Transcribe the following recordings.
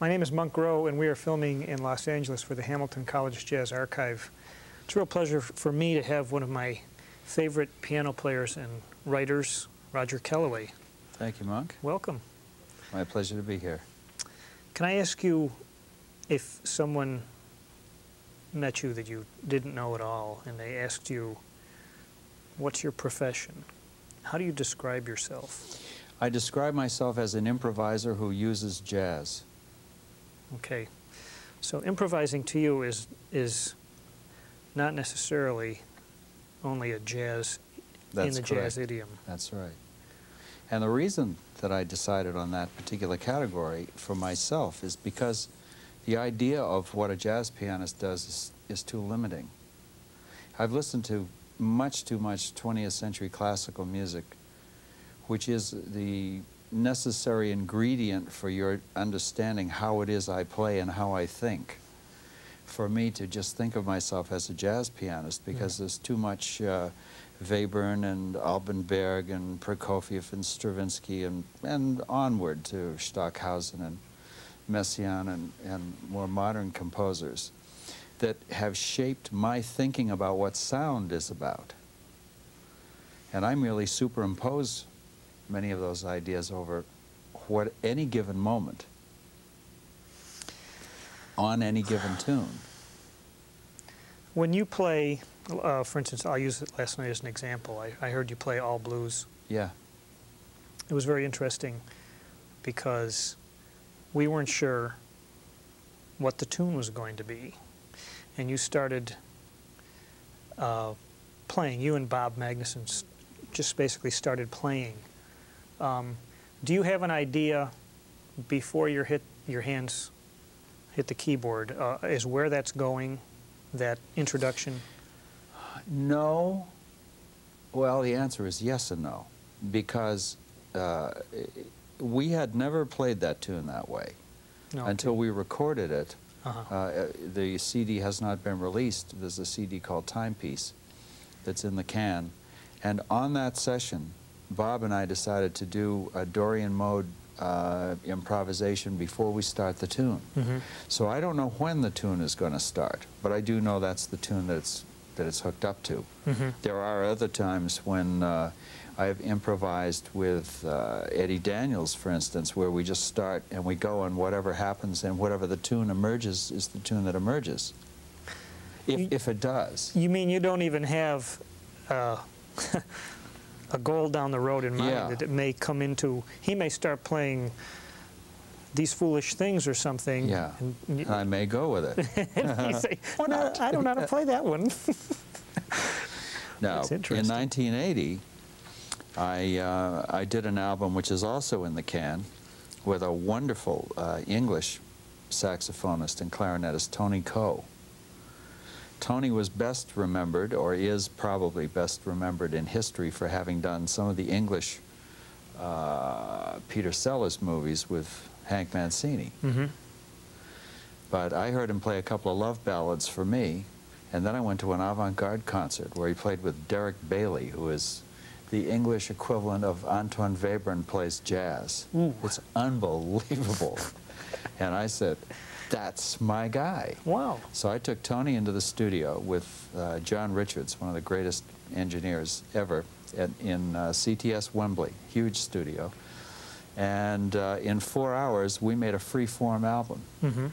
My name is Monk Rowe, and we are filming in Los Angeles for the Hamilton College Jazz Archive. It's a real pleasure for me to have one of my favorite piano players and writers, Roger Kellaway. Thank you, Monk. Welcome. My pleasure to be here. Can I ask you if someone met you that you didn't know at all and they asked you, what's your profession? How do you describe yourself? I describe myself as an improviser who uses jazz. Okay. So improvising to you is, is not necessarily only a jazz That's in the correct. jazz idiom. That's right. And the reason that I decided on that particular category for myself is because the idea of what a jazz pianist does is, is too limiting. I've listened to much too much 20th century classical music, which is the necessary ingredient for your understanding how it is I play and how I think. For me to just think of myself as a jazz pianist because there's too much uh, Webern and Alban Berg and Prokofiev and Stravinsky and, and onward to Stockhausen and Messiaen and, and more modern composers that have shaped my thinking about what sound is about. And I merely superimpose many of those ideas over what any given moment on any given tune. When you play, uh, for instance, I'll use it last night as an example. I, I heard you play all blues. Yeah. It was very interesting because we weren't sure what the tune was going to be. And you started uh, playing, you and Bob Magnusson just basically started playing. Um, do you have an idea before your hit your hands hit the keyboard uh, is where that's going, that introduction? No. Well, the answer is yes and no, because uh, we had never played that tune that way No. until we recorded it. Uh-huh. Uh, the CD has not been released. There's a CD called Timepiece that's in the can. And on that session, Bob and I decided to do a Dorian mode uh, improvisation before we start the tune. Mhm. So I don't know when the tune is going to start, but I do know that's the tune that it's, that it's hooked up to. Mhm. There are other times when uh, I've improvised with uh, Eddie Daniels, for instance, where we just start and we go and whatever happens and whatever the tune emerges is the tune that emerges. If, You- if it does. You mean you don't even have uh, a goal down the road in mind Yeah. that it may come into? He may start playing these foolish things or something. Yeah. And, And I may go with it. say, "No, I don't know how to play that one. Now, in 1980, I, uh, I did an album which is also in the can with a wonderful uh, English saxophonist and clarinetist, Tony Coe. Tony was best remembered, or is probably best remembered in history for having done some of the English uh, Peter Sellers movies with Hank Mancini. hmm But I heard him play a couple of love ballads for me, and then I went to an avant-garde concert where he played with Derek Bailey, who is the English equivalent of Anton Webern plays jazz. Ooh. It's unbelievable. and I said, that's my guy. Wow. So I took Tony into the studio with uh, John Richards, one of the greatest engineers ever, at, in uh, CTS Wembley, huge studio. And uh, in four hours, we made a free-form album. hmm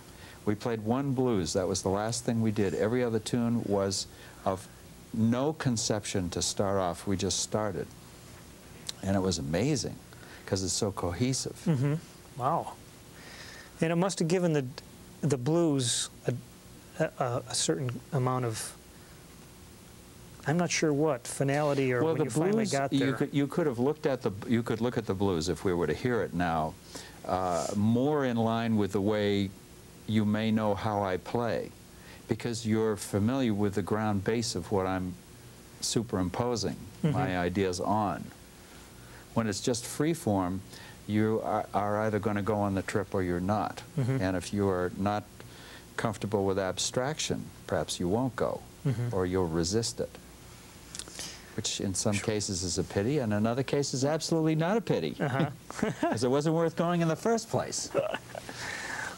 We played one blues. That was the last thing we did. Every other tune was of no conception to start off. We just started. And it was amazing because it's so cohesive. hmm Wow. And it must have given the the blues a, a, a certain amount of I'm not sure what finality or well, when the you finally blues, got you there. could, you could have looked at the you could look at the blues if we were to hear it now, uh, more in line with the way you may know how I play, because you're familiar with the ground base of what I'm superimposing Mhm. my ideas on. When it's just free form, you are, are either going to go on the trip or you're not. Mhm. And if you are not comfortable with abstraction, perhaps you won't go, Mhm. or you'll resist it. Which in some cases is a pity, and in other cases absolutely not a pity, Uh-huh. because it wasn't worth going in the first place.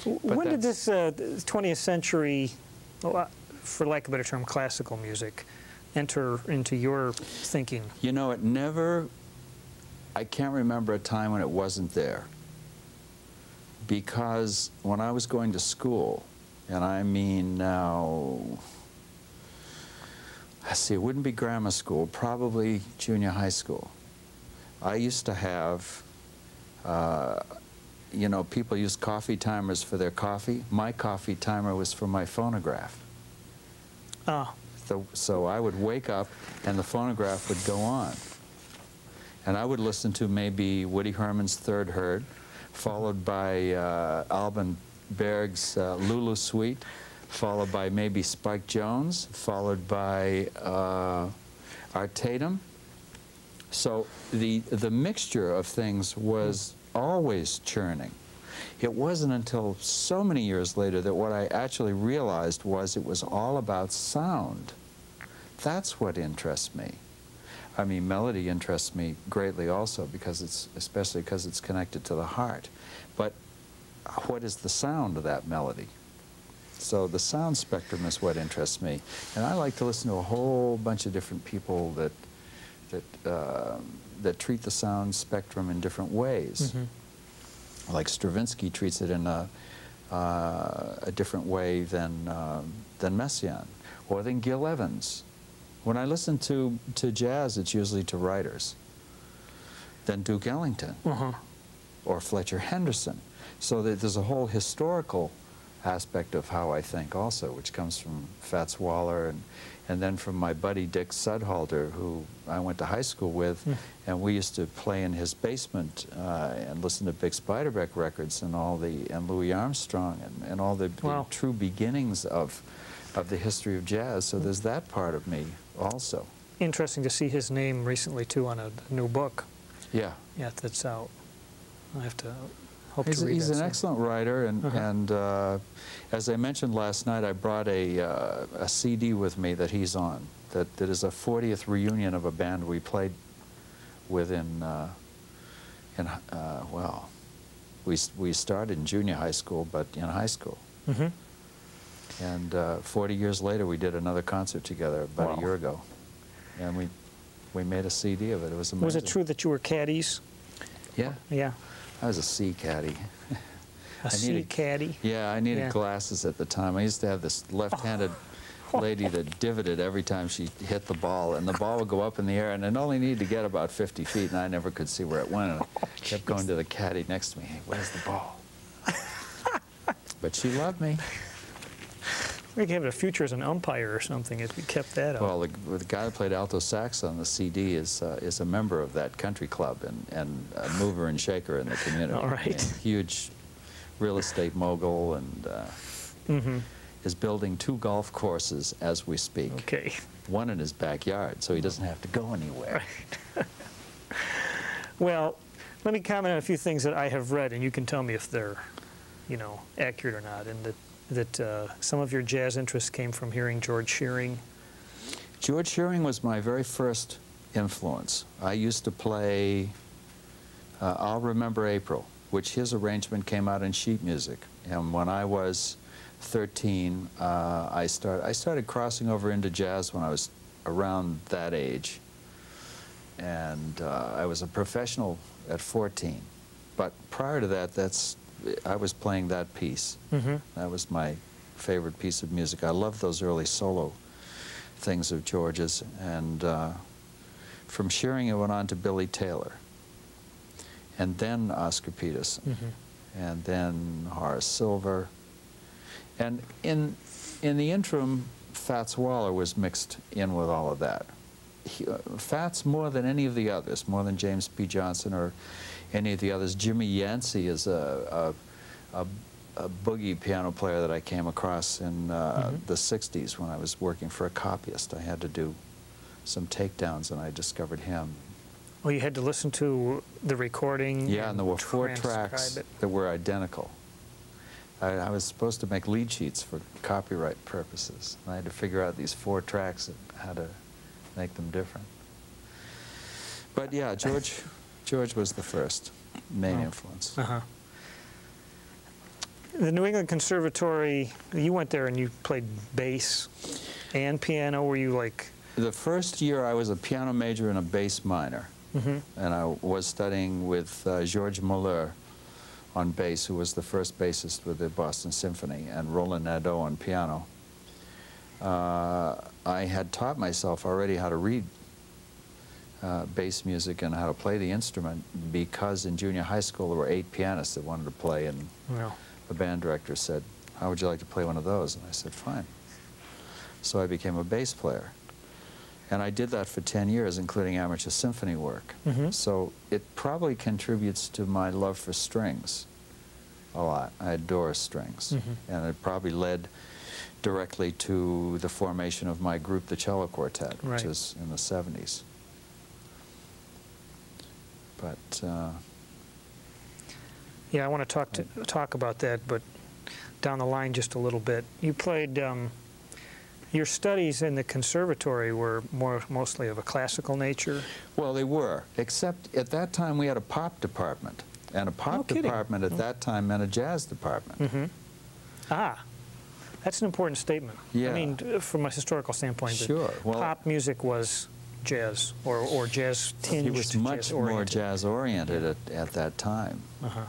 But when did this uh, 20th century, uh, for lack of a better term, classical music enter into your thinking? You know, it never, I can't remember a time when it wasn't there. Because when I was going to school, and I mean now, let's see, it wouldn't be grammar school, probably junior high school. I used to have, uh, you know, people use coffee timers for their coffee. My coffee timer was for my phonograph. Ah, So, so I would wake up and the phonograph would go on. And I would listen to maybe Woody Herman's Third Herd, followed by uh, Alban Berg's uh, Lulu Suite, followed by maybe Spike Jones, followed by uh, Art Tatum. So the, the mixture of things was always churning. It wasn't until so many years later that what I actually realized was it was all about sound. That's what interests me. I mean, melody interests me greatly also because it's, especially because it's connected to the heart. But what is the sound of that melody? So the sound spectrum is what interests me. And I like to listen to a whole bunch of different people that, that, uh, that treat the sound spectrum in different ways mhm. like Stravinsky treats it in a, uh, a different way than, uh, than Messiaen, or than Gil Evans. When I listen to, to jazz, it's usually to writers, then Duke Ellington, Uh-huh. or Fletcher Henderson. So that there's a whole historical aspect of how I think also, which comes from Fats Waller and, and then from my buddy Dick Sudhalter, who I went to high school with, Hmm. and we used to play in his basement uh, and listen to Bix Beiderbecke records and all the and Louis Armstrong and, and all the, the true beginnings of of the history of jazz. So there's that part of me also. Interesting to see his name recently, too, on a new book. Yeah. Yeah, that's out. I have to hope He's, to read he's that an excellent writer, and, and uh, as I mentioned last night, I brought a, uh, a CD with me that he's on, that, that is a 40th reunion of a band we played with in, uh, in uh, well, we, we started in junior high school, but in high school. Mhm. And uh, 40 years later, we did another concert together about Wow. a year ago. And we, we made a CD of it. It was amazing. Was it true that you were caddies? Yeah. Yeah. I was a C caddy. A I sea needed- caddy? Yeah, I needed Yeah. glasses at the time. I used to have this left-handed lady that divoted every time she hit the ball, and the ball would go up in the air, and it only needed to get about 50 feet, and I never could see where it went. And I kept going to the caddy next to me, hey, where's the ball? but she loved me. We could have a future as an umpire or something if we kept that up. Well, the, the guy that played alto sax on the CD is uh, is a member of that country club and, and a mover and shaker in the community. All right. Huge real estate mogul and uh, hmm is building two golf courses as we speak. Okay. One in his backyard, so he doesn't have to go anywhere. Right. Well, let me comment on a few things that I have read, and you can tell me if they're, you know, accurate or not. And that that uh, some of your jazz interests came from hearing George Shearing. George Shearing was my very first influence. I used to play uh, I'll Remember April, which his arrangement came out in sheet music. And when I was 13, uh, I, start, I started crossing over into jazz when I was around that age. And uh, I was a professional at 14. But prior to that, that's, I was playing that piece. Mm-hmm. That was my favorite piece of music. I love those early solo things of George's. And uh, from Shearing, it went on to Billy Taylor. And then Oscar Peterson. Mm-hmm. And then Horace Silver. And in, in the interim, Fats Waller was mixed in with all of that. He, uh, Fats more than any of the others, more than James P. Johnson or any of the others. Jimmy Yancey is a, a, a, a boogie piano player that I came across in uh, Mhm. the 60s when I was working for a copyist. I had to do some takedowns and I discovered him. Well, you had to listen to the recording. Yeah, and there were four tracks it. that were identical. I, I was supposed to make lead sheets for copyright purposes. And I had to figure out these four tracks and how to make them different. But yeah, George, George was the first main Oh. influence. Uh-huh. the New England Conservatory, you went there and you played bass and piano. Were you like, The first year I was a piano major and a bass minor, mhm, and I was studying with uh, Georges Moleux on bass, who was the first bassist with the Boston Symphony, and Roland Nadeau on piano. Uh, I had taught myself already how to read uh, bass music and how to play the instrument because in junior high school there were eight pianists that wanted to play, and well, the band director said, how would you like to play one of those? And I said, fine. So I became a bass player. And I did that for 10 years, including amateur symphony work. Mhm. So it probably contributes to my love for strings a lot. I adore strings. Mhm. And it probably led directly to the formation of my group, the Cello Quartet, which Right. is in the 70s. But uh, yeah, I want to talk to talk about that, but down the line just a little bit. You played. Um, your studies in the conservatory were more mostly of a classical nature. Well, they were, except at that time we had a pop department. And a pop No department at that time meant a jazz department. Mm-hmm. Ah, that's an important statement. Yeah. I mean, from a historical standpoint, Sure, well- pop music was jazz or, or jazz tinged. It was much more jazz-oriented. jazz-oriented at, at that time, Uh-huh.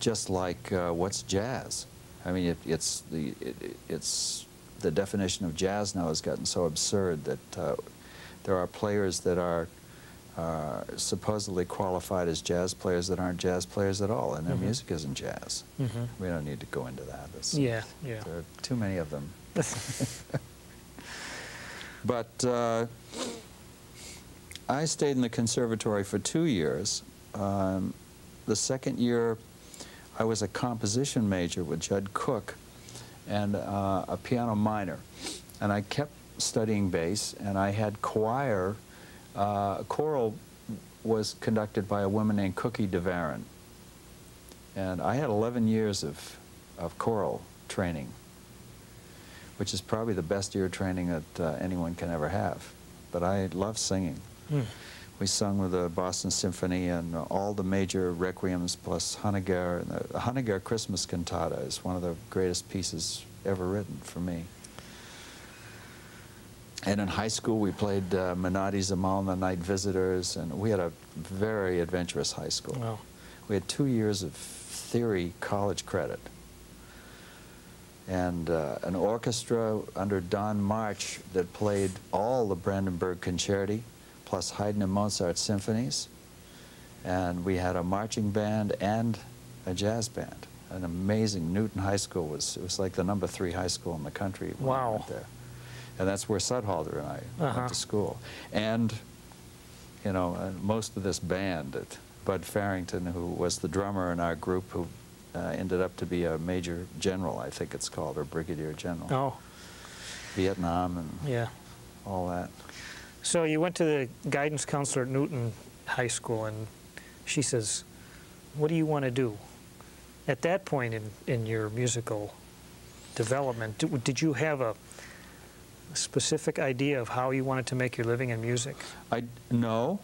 just like uh, what's jazz? I mean, it, it's, the, it, it's, the definition of jazz now has gotten so absurd that uh, there are players that are uh, supposedly qualified as jazz players that aren't jazz players at all, and their Mhm. music isn't jazz. Mhm. We don't need to go into that. It's- Yeah, yeah. There are too many of them. But uh, I stayed in the conservatory for two years. Um, the second year, I was a composition major with Judd Cooke and uh, a piano minor. And I kept studying bass, and I had choir. Uh, choral was conducted by a woman named Cookie DeVaron. And I had 11 years of, of choral training which is probably the best year training that uh, anyone can ever have. But I love singing. Mm. We sung with the Boston Symphony and all the major requiems plus Honegger. And the Honegger Christmas Cantata is one of the greatest pieces ever written for me. And in high school, we played uh, Amahl the Night Visitors, and we had a very adventurous high school. Wow. We had two years of theory college credit. And uh, an orchestra under Don March that played all the Brandenburg Concerti, plus Haydn and Mozart symphonies. And we had a marching band and a jazz band. An amazing, Newton High School was, it was like the number three high school in the country Wow. went there. And that's where Sudhalter and I Uh-huh. went to school. And you know, uh, most of this band, Bud Farrington, who was the drummer in our group, who uh, ended up to be a major general, I think it's called, or brigadier general, Oh, Vietnam and yeah. all that. So you went to the guidance counselor at Newton High School, and she says, "What do you want to do?" At that point in, in your musical development, did, did you have a specific idea of how you wanted to make your living in music? I no,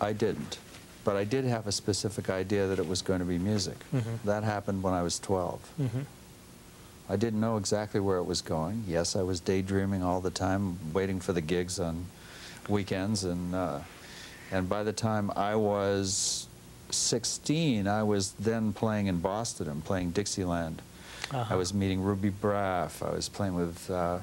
I didn't, but I did have a specific idea that it was going to be music. Mhm. That happened when I was 12. Mm-hmm. I didn't know exactly where it was going. Yes, I was daydreaming all the time, waiting for the gigs on weekends, and uh, and by the time I was 16, I was then playing in Boston and playing Dixieland. I was meeting Ruby Braff. I was playing with uh,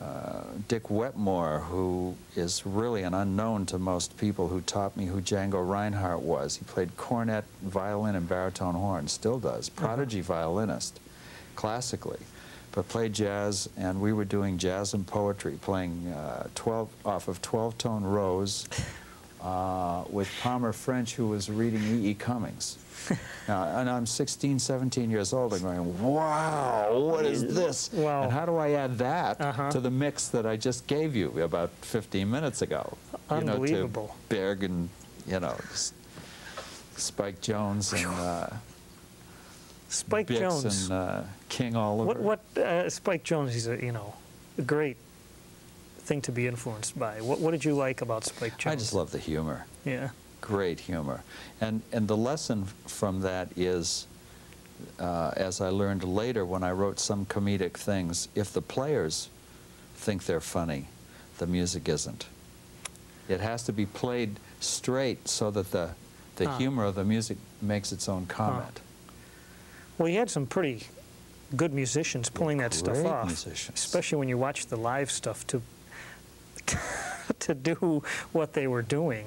uh, Dick Wetmore, who is really an unknown to most people, who taught me who Django Reinhardt was. He played cornet, violin, and baritone horn, still does. Prodigy violinist, classically, but played jazz, and we were doing jazz and poetry, playing uh, 12 off of 12-tone rows uh, with Palmer French, who was reading E.E. E. Cummings. Now, and I'm 16, 17 years old, and going, wow, what is this? Wow. And how do I add that Uh-huh. to the mix that I just gave you about 15 minutes ago? You know, Unbelievable. to Berg and, you know, Spike Jones and uh, Spike Bix Jones. and King Oliver. what what uh, Spike Jones? He's a you know a great thing to be influenced by. What what did you like about Spike Jones? I just love the humor. Yeah. great humor. And, and the lesson from that is uh, as I learned later when I wrote some comedic things, if the players think they're funny, the music isn't. It has to be played straight so that the, the humor of the music makes its own comment. Well, you had some pretty good musicians pulling that stuff off, musicians. especially when you watch the live stuff to to do what they were doing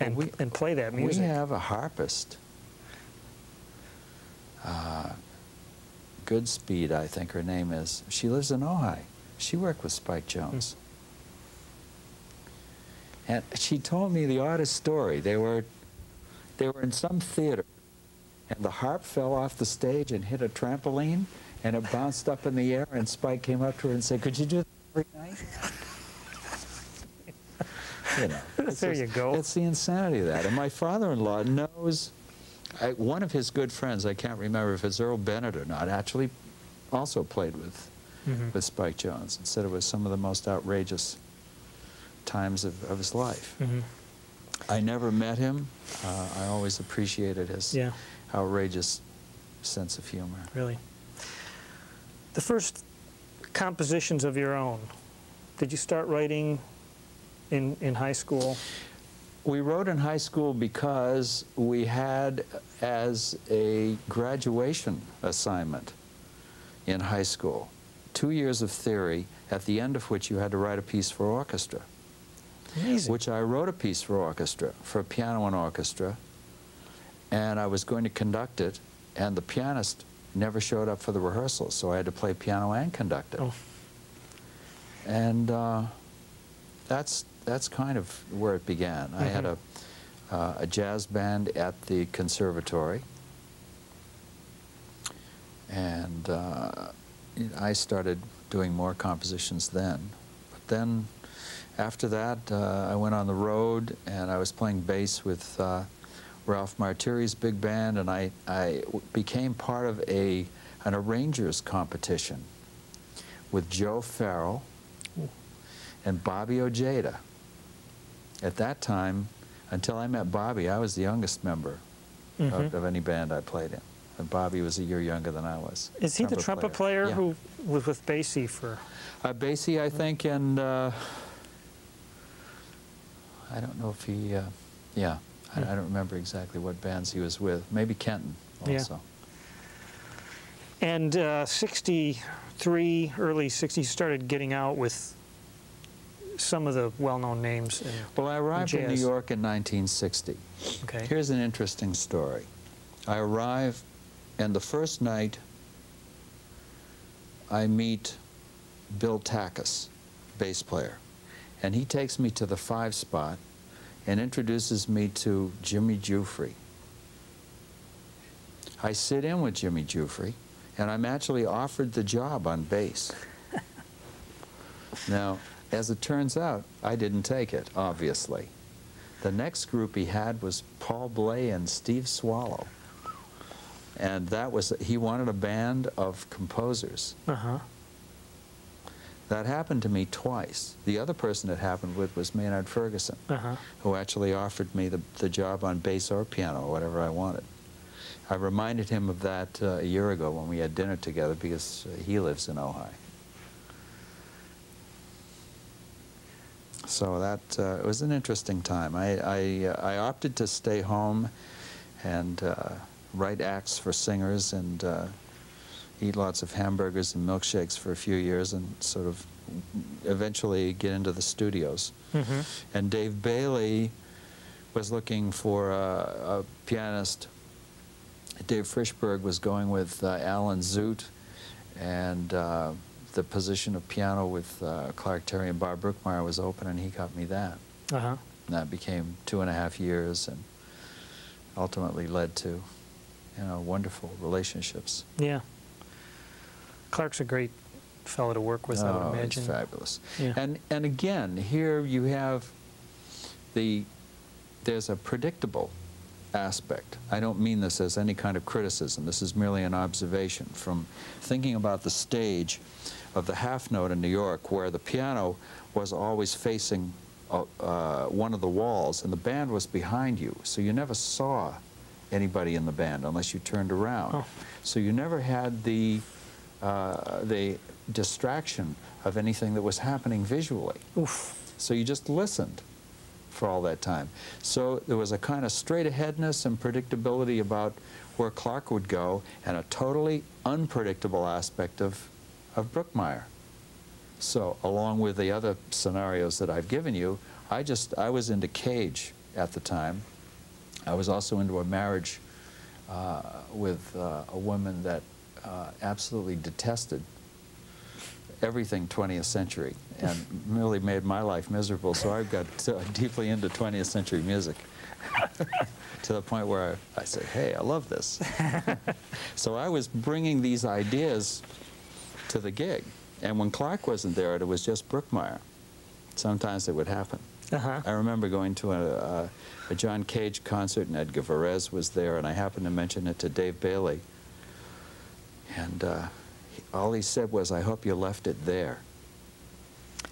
Well, and, we- and play that music. We have a harpist. Uh, Goodspeed, I think her name is. She lives in Ojai. She worked with Spike Jones. And she told me the oddest story. They were, they were in some theater, and the harp fell off the stage and hit a trampoline, and it bounced up in the air, and Spike came up to her and said, could you do that every night? you know, There just- you go. It's the insanity of that. And my father-in-law knows, I, one of his good friends, I can't remember if it's Earl Bennett or not, actually also played with, Mhm. with Spike Jones and said it was some of the most outrageous times of, of his life. Mhm. I never met him. Uh, I always appreciated his Yeah, outrageous sense of humor. really. The first compositions of your own, did you start writing in, in high school? We wrote in high school because we had as a graduation assignment in high school two years of theory, at the end of which you had to write a piece for orchestra, Amazing. which I wrote a piece for orchestra, for piano and orchestra, and I was going to conduct it, and the pianist never showed up for the rehearsals, so I had to play piano and conduct it. Oh. And uh, that's that's kind of where it began. I had a uh, a jazz band at the conservatory, and uh, I started doing more compositions then. But then, after that, uh, I went on the road, and I was playing bass with uh, Ralph Marterie's big band, and I, I became part of a an arrangers competition with Joe Farrell and Bobby Ojeda. At that time, until I met Bobby, I was the youngest member Mhm. of, of any band I played in. And Bobby was a year younger than I was. Is he the trumpet player, Yeah. who was with Basie for? Uh, Basie, I think, and uh, I don't know if he, uh, yeah, I, I don't remember exactly what bands he was with. Maybe Kenton Yeah. also. And uh, 63, early 60s, started getting out with some of the well-known names. In, Well, I arrived in New. York in 1960. okay. Here's an interesting story. I arrive, and the first night I meet Bill Takas, bass player, and he takes me to the five spot and introduces me to Jimmy Giuffre. I sit in with Jimmy Giuffre, and I'm actually offered the job on bass. now, as it turns out, I didn't take it, obviously. The next group he had was Paul Bley and Steve Swallow. And that was, he wanted a band of composers. Uh-huh. That happened to me twice. The other person it happened with was Maynard Ferguson, Uh-huh. who actually offered me the, the job on bass or piano, or whatever I wanted. I reminded him of that uh, a year ago when we had dinner together because uh, he lives in Ojai. So that uh, it was an interesting time. I, I, uh, I opted to stay home and uh, write acts for singers and uh, eat lots of hamburgers and milkshakes for a few years and sort of eventually get into the studios. hmm And Dave Bailey was looking for a, a pianist. Dave Frishberg was going with uh, Al and Zoot, and uh, the position of piano with uh, Clark Terry and Bob Brookmeyer was open, and he got me that. Uh-huh. And that became two and a half years, and ultimately led to, you know, wonderful relationships. Yeah. Clark's a great fellow to work with, I oh, would imagine. It's fabulous. Yeah. And and again, here you have the there's a predictable aspect. I don't mean this as any kind of criticism. This is merely an observation from thinking about the stage of the half note in New York, where the piano was always facing uh, uh, one of the walls, and the band was behind you, so you never saw anybody in the band unless you turned around. Oh. So you never had the, uh, the distraction of anything that was happening visually. Oof. So you just listened for all that time. So there was a kind of straight aheadness and predictability about where Clark would go and a totally unpredictable aspect of, of Brookmeyer. So along with the other scenarios that I've given you, I just, I was into Cage at the time. I was also into a marriage uh, with uh, a woman that uh, absolutely detested everything 20th century and really made my life miserable. So I've got so deeply into 20th century music to the point where I, I said, hey, I love this. so I was bringing these ideas to the gig. And when Clark wasn't there, it was just Brookmeyer. Sometimes it would happen. Uh-huh. I remember going to a, a, a John Cage concert, and Edgar Varese was there, and I happened to mention it to Dave Bailey. And uh, he, all he said was, I hope you left it there.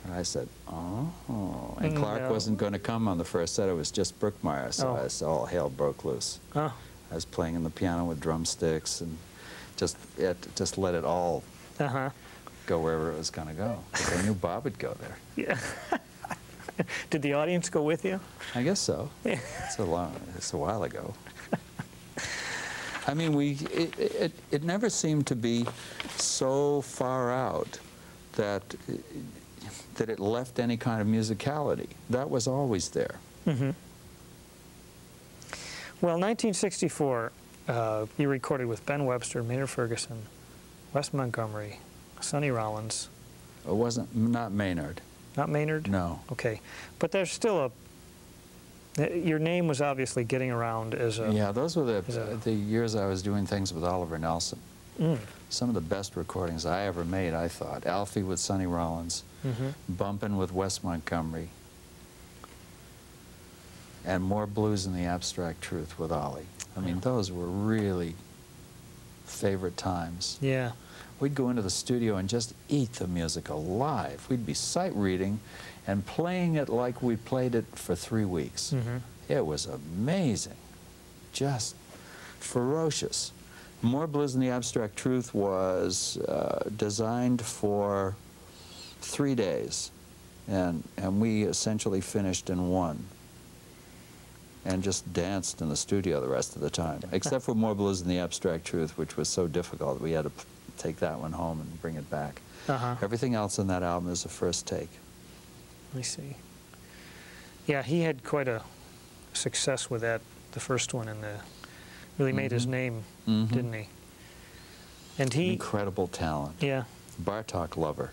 And I said, oh. And Clark No. wasn't going to come on the first set. It was just Brookmeyer, so Oh. I said, all hell broke loose. Oh, I was playing on the piano with drumsticks and just, it, just let it all uh-huh. go wherever it was going to go. I knew Bob would go there. Yeah. Did the audience go with you? I guess so. Yeah. It's a long, it's a while ago. I mean, we, it, it, it never seemed to be so far out that, that it left any kind of musicality. That was always there. Mm-hmm. Well, 1964, uh, you recorded with Ben Webster, Maynard Ferguson, Wes Montgomery, Sonny Rollins, It wasn't, not Maynard, not Maynard? no. Okay, but there's still a. uh, Your name was obviously getting around as a. Yeah, those were the, the years I was doing things with Oliver Nelson. Mm. Some of the best recordings I ever made, I thought. Alfie with Sonny Rollins, hmm Bumpin' with Wes Montgomery, and More Blues and the Abstract Truth with Ollie. I mean, those were really favorite times. Yeah. We'd go into the studio and just eat the music alive. We'd be sight reading and playing it like we played it for three weeks. hmm It was amazing, just ferocious. More Blues and the Abstract Truth was uh, designed for three days, and, and we essentially finished in one. And just danced in the studio the rest of the time, except for More Blues and the Abstract Truth, which was so difficult we had to take that one home and bring it back. Uh-huh. Everything else on that album is a first take. I see. Yeah, he had quite a success with that, the first one, and the really made his Mhm. name, Mhm. didn't he? And he, Incredible talent. yeah, Bartok lover.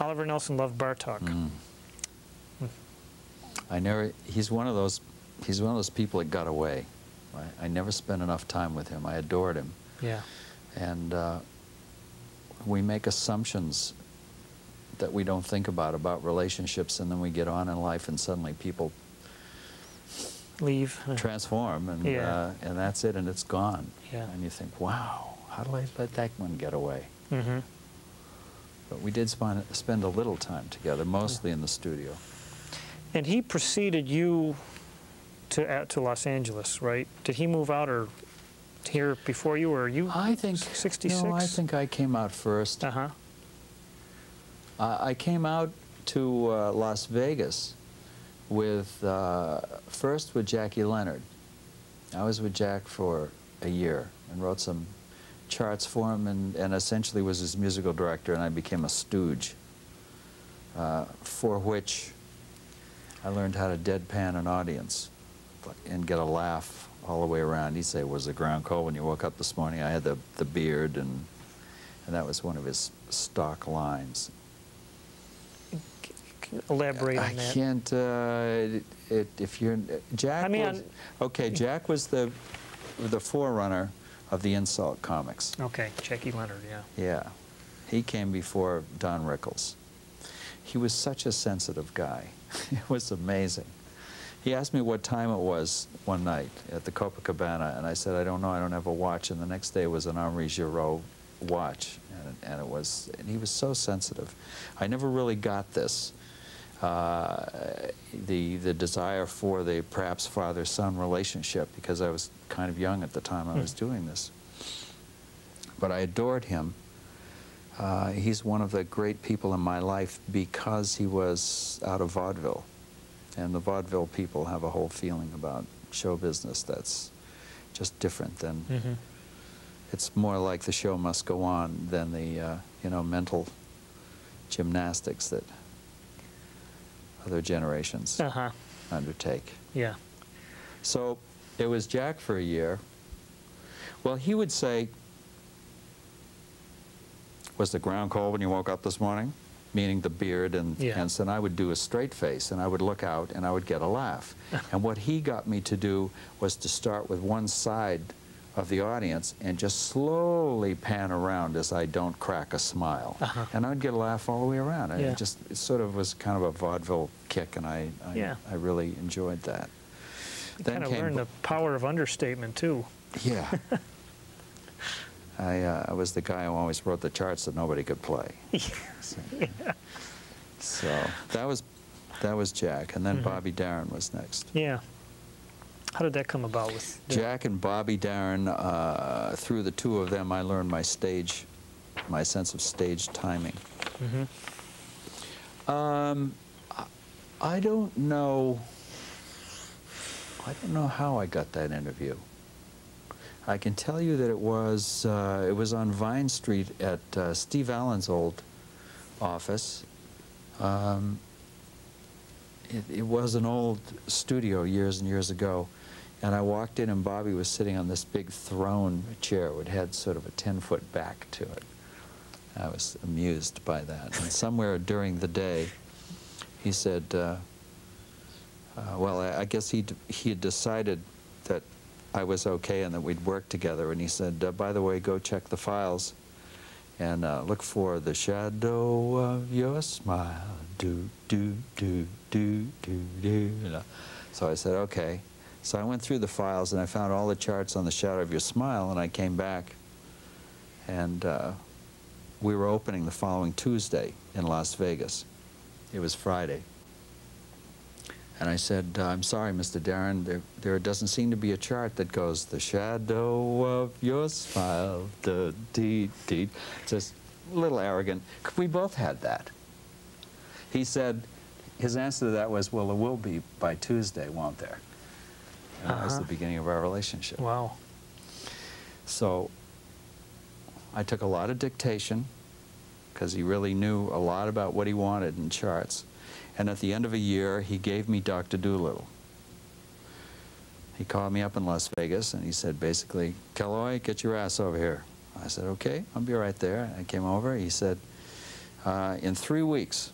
Oliver Nelson loved Bartok. Mm. Hmm. I never. He's one of those. He's one of those people that got away. I, I never spent enough time with him. I adored him, Yeah. and uh, we make assumptions that we don't think about about relationships, and then we get on in life, and suddenly people Leave. transform, and Yeah. uh, and that's it, and it's gone. Yeah. And you think, wow, how did I let that one get away? hmm But we did spend, spend a little time together, mostly in the studio. And he preceded you to to Los Angeles, right? Did he move out or here before you, or are you? I think. 66? No, I think I came out first. Uh huh. I came out to uh, Las Vegas with uh, first with Jackie Leonard. I was with Jack for a year and wrote some charts for him, and, and essentially was his musical director, and I became a stooge. Uh, for which I learned how to deadpan an audience and get a laugh all the way around. He'd say, "Was the ground cold when you woke up this morning?" I had the the beard, and and that was one of his stock lines. Elaborate I on that. can't. Uh, it, if you're Jack. I mean, was, okay, Jack was the the forerunner of the insult comics. Okay, Jackie Leonard. Yeah. Yeah, he came before Don Rickles. He was such a sensitive guy. it was amazing. He asked me what time it was one night at the Copacabana, and I said, I don't know, I don't have a watch. And the next day was an Henri Giraud watch, and, and it was, and he was so sensitive. I never really got this uh, the, the desire for the perhaps father-son relationship because I was kind of young at the time I was doing this. But I adored him. Uh, he's one of the great people in my life because he was out of vaudeville. And the vaudeville people have a whole feeling about show business that's just different than, Mm-hmm. it's more like the show must go on than the, uh, you know, mental gymnastics that other generations Uh huh. undertake. Yeah. So it was Jack for a year. Well, he would say, Was the ground cold when you woke up this morning? Meaning the beard and Yeah. and so I would do a straight face and I would look out and I would get a laugh. and what he got me to do was to start with one side of the audience and just slowly pan around as I don't crack a smile. Uh-huh. And I'd get a laugh all the way around. Yeah. it just it sort of was kind of a vaudeville kick and I I, Yeah. I really enjoyed that. You Then kind of came learned the power of understatement too. yeah. I, uh, I was the guy who always wrote the charts that nobody could play. So, so that was that was Jack, and then Mhm. Bobby Darin was next. Yeah. How did that come about with Dylan? Jack and Bobby Darin, uh, through the two of them, I learned my stage, my sense of stage timing. Mm-hmm. Um, I- I don't know. I don't know how I got that interview. I can tell you that it was uh, it was on Vine Street at uh, Steve Allen's old office. Um, it, it was an old studio years and years ago, and I walked in and Bobby was sitting on this big throne chair. It had sort of a ten foot back to it. I was amused by that. And somewhere during the day, he said, uh, uh, well, I, I guess he he had decided that I was okay and that we'd work together. And he said, uh, by the way, go check the files and uh, look for the shadow of your smile. Do, do, do, do, do, do. So I said, okay. So I went through the files and I found all the charts on the shadow of your smile and I came back and uh, we were opening the following Tuesday in Las Vegas. It was Friday. And I said, uh, I'm sorry, Mr. Darin, there, there doesn't seem to be a chart that goes, the shadow of your smile, the dee, dee. Just a little arrogant. We both had that. He said, his answer to that was, well, there will be by Tuesday, won't there? And that was Uh-huh. the beginning of our relationship. Wow. So I took a lot of dictation because he really knew a lot about what he wanted in charts. And at the end of a year, he gave me Dr. Dolittle. He called me up in Las Vegas and he said basically, Kelloy, get your ass over here. I said, okay, I'll be right there. I came over. He said, uh, in three weeks,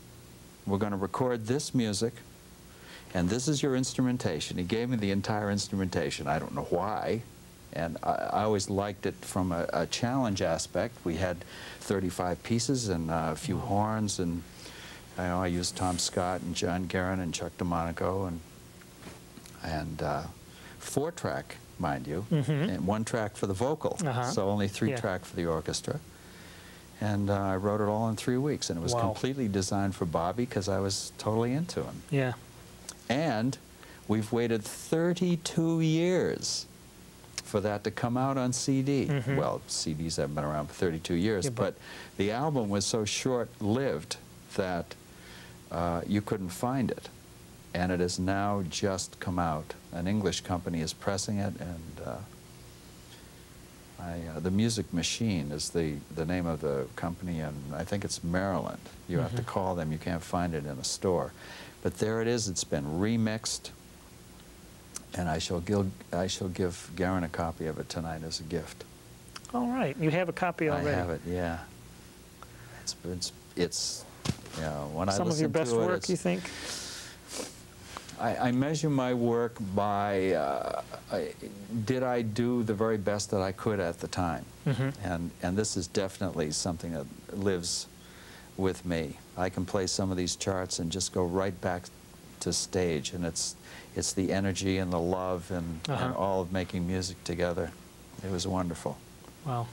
we're going to record this music and this is your instrumentation. He gave me the entire instrumentation. I don't know why. And I, I always liked it from a, a challenge aspect. We had 35 pieces and uh, a few horns, and I, know, I used Tom Scott and John Guerin and Chuck Domanico, and and uh, four track, mind you, Mhm. and one track for the vocal. Uh-huh. So only three Yeah. track for the orchestra. And uh, I wrote it all in three weeks, and it was Wow. completely designed for Bobby because I was totally into him. Yeah. And we've waited 32 years for that to come out on CD. Mhm. Well, CDs haven't been around for 32 years, Yeah, but, but- the album was so short-lived that uh, you couldn't find it. And it has now just come out. An English company is pressing it, and uh, I, uh, the Music Machine is the, the name of the company, and I think it's Maryland. You have to Mhm. call them. You can't find it in a store. But there it is. It's been remixed, and I shall, gil- I shall give Garen a copy of it tonight as a gift. All right. You have a copy already. I have it, yeah. It's, it's, it's you know, when I Some of your best to it, work, you think? I, I measure my work by, uh, I, did I do the very best that I could at the time? Mhm. And, and this is definitely something that lives with me. I can play some of these charts and just go right back to stage, and it's, it's the energy and the love and, Uh-huh. and all of making music together. It was wonderful. Wow.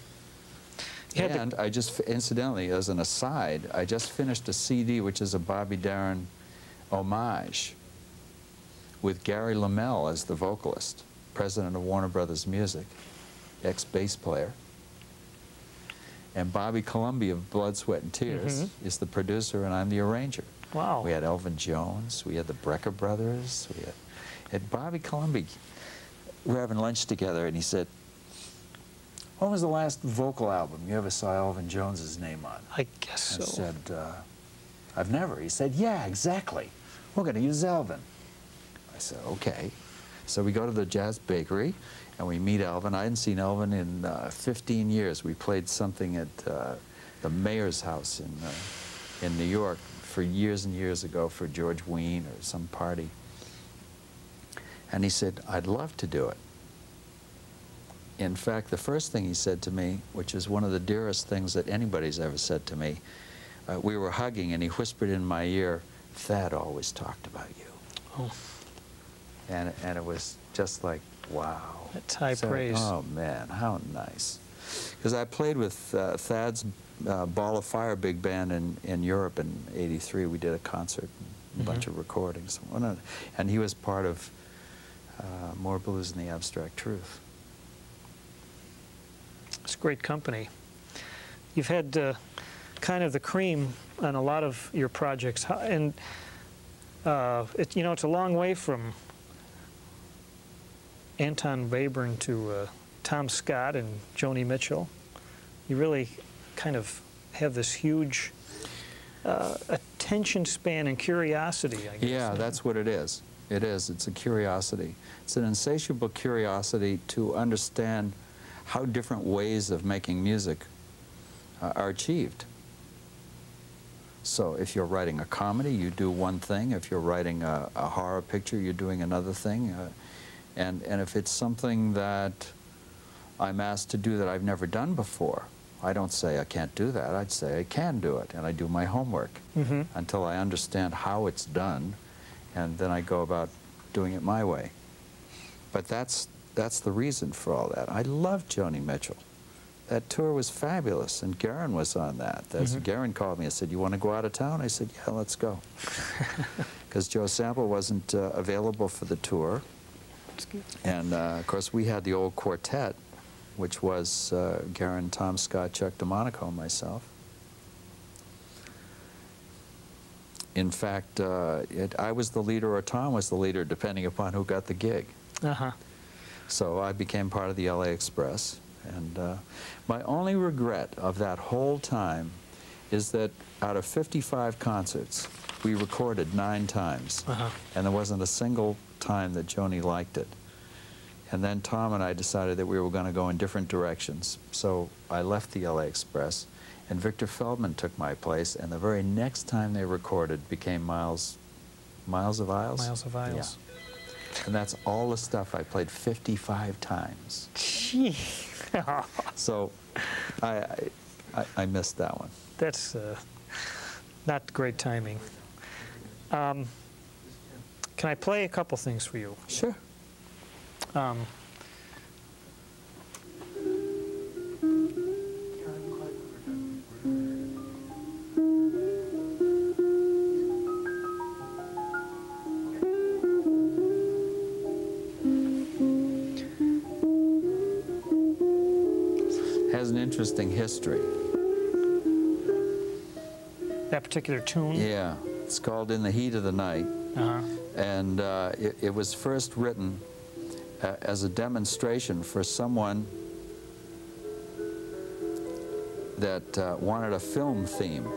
You had to- And I just, incidentally, as an aside, I just finished a CD, which is a Bobby Darin homage with Gary LeMel as the vocalist, president of Warner Brothers Music, ex-bass player. And Bobby Colomby of Blood, Sweat, and Tears Mhm. is the producer, and I'm the arranger. Wow. We had Elvin Jones, we had the Brecker Brothers, we had, had Bobby Colomby. We were having lunch together, and he said, when was the last vocal album you ever saw Elvin Jones's name on? I guess I so. said, uh, I've never. He said, yeah, exactly. We're going to use Elvin. I said, okay. So we go to the Jazz Bakery, and we meet Elvin. I hadn't seen Elvin in uh, 15 years. We played something at uh, the mayor's house in, uh, in New York for years and years ago for George Wein or some party. And he said, I'd love to do it. In fact, the first thing he said to me, which is one of the dearest things that anybody's ever said to me, uh, we were hugging and he whispered in my ear, Thad always talked about you. Oh, And, and it was just like, wow. That's high So, praise. Oh, man, how nice. Because I played with uh, Thad's uh, Ball of Fire big band in, in Europe in 83. We did a concert, and a bunch Mhm. of recordings. And he was part of uh, More Blues and the Abstract Truth. it's great company. You've had uh, kind of the cream on a lot of your projects, and uh, it, you know it's a long way from Anton Webern to uh, Tom Scott and Joni Mitchell. You really kind of have this huge uh, attention span and curiosity. I guess. Yeah, that's what it is. It is. It's a curiosity. It's an insatiable curiosity to understand how different ways of making music uh, are achieved. So if you're writing a comedy, you do one thing. If you're writing a, a horror picture, you're doing another thing. Uh, and, and if it's something that I'm asked to do that I've never done before, I don't say I can't do that. I'd say I can do it, and I do my homework Mhm. until I understand how it's done, and then I go about doing it my way. But that's, that's the reason for all that. I love Joni Mitchell. That tour was fabulous, and Guerin was on that. That's, Mhm. Guerin called me and said, you want to go out of town? I said, yeah, let's go. Because Joe Sample wasn't uh, available for the tour. And uh, of course, we had the old quartet, which was uh, Guerin, Tom Scott, Chuck Domanico, and myself. In fact, uh, it, I was the leader or Tom was the leader, depending upon who got the gig. Uh-huh. So I became part of the LA Express. And uh, my only regret of that whole time is that out of 55 concerts, we recorded nine times. Uh-huh. And there wasn't a single time that Joni liked it. And then Tom and I decided that we were going to go in different directions. So I left the LA Express, and Victor Feldman took my place. And the very next time they recorded became Miles, Miles of Aisles. Miles of Aisles. Yeah. And that's all the stuff I played 55 times. Gee. So I, I, I, I missed that one. That's uh, not great timing. Um, can I play a couple things for you? Sure. Um, Has an interesting history. that particular tune. Yeah. It's called In the Heat of the Night. Uh-huh. And uh, it, it was first written uh, as a demonstration for someone that uh, wanted a film theme.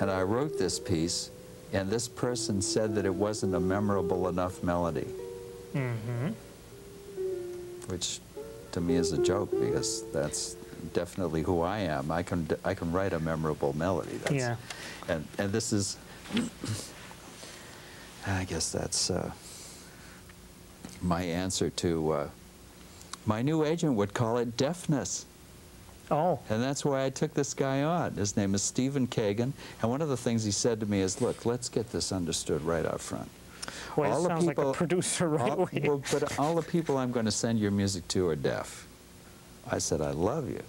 And I wrote this piece, and this person said that it wasn't a memorable enough melody, Mm-hmm. which to me is a joke because that's definitely who I am. I can, I can write a memorable melody. That's, Yeah. And, and this is, I guess that's uh, my answer to, uh, my new agent would call it deafness. Oh, And that's why I took this guy on. His name is Stephen Kagan. And one of the things he said to me is, look, let's get this understood right up front. it All the sounds like a people- producer right all, away. well, but all the people I'm going to send your music to are deaf. I said, I love you.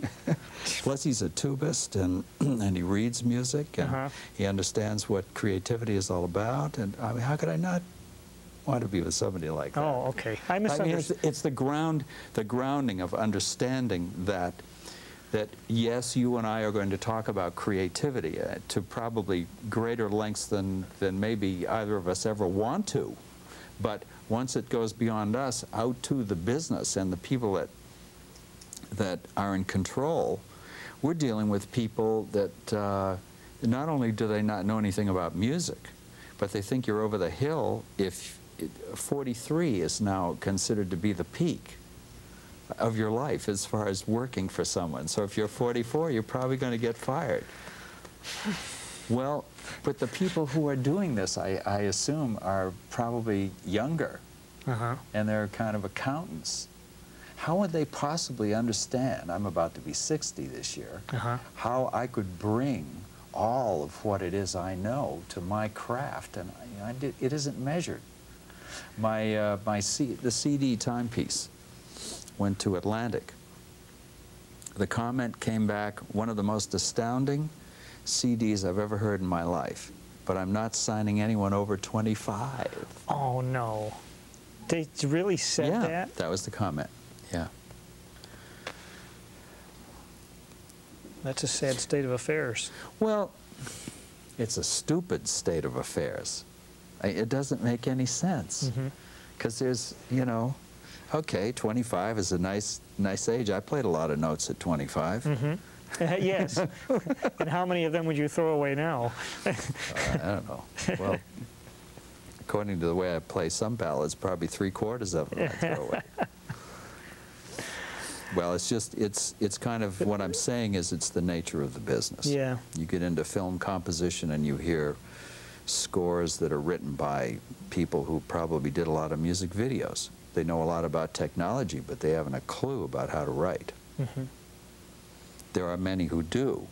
Plus, he's a tubist and, and he reads music and Uh-huh. he understands what creativity is all about. And I mean, how could I not want to be with somebody like that? Oh, okay. I I mean, it's, it's the ground, the grounding of understanding that that yes, you and I are going to talk about creativity uh, to probably greater lengths than than maybe either of us ever want to, but once it goes beyond us, out to the business and the people that that are in control, we're dealing with people that uh, not only do they not know anything about music, but they think you're over the hill if it, 43 is now considered to be the peak of your life as far as working for someone. So if you're 44, you're probably going to get fired. Well, but the people who are doing this, I, I assume, are probably younger Uh-huh. and they're kind of accountants. How would they possibly understand, I'm about to be 60 this year, Uh-huh. how I could bring all of what it is I know to my craft? And did, it isn't measured. My, uh, my C, the CD timepiece went to Atlantic. The comment came back, one of the most astounding CDs I've ever heard in my life, but I'm not signing anyone over 25. Oh, no. They really said yeah, that? that was the comment. Yeah. That's a sad state of affairs. Well, it's a stupid state of affairs. It doesn't make any sense. Because there's, you know, okay, 25 is a nice, nice age. I played a lot of notes at 25. Mhm. yes. and how many of them would you throw away now? Uh, I don't know. Well, according to the way I play some ballads, probably three quarters of them I throw away. Well, it's just, it's, it's kind of, what I'm saying is it's the nature of the business. Yeah. You get into film composition and you hear scores that are written by people who probably did a lot of music videos. They know a lot about technology, but they haven't a clue about how to write. Mhm. There are many who do.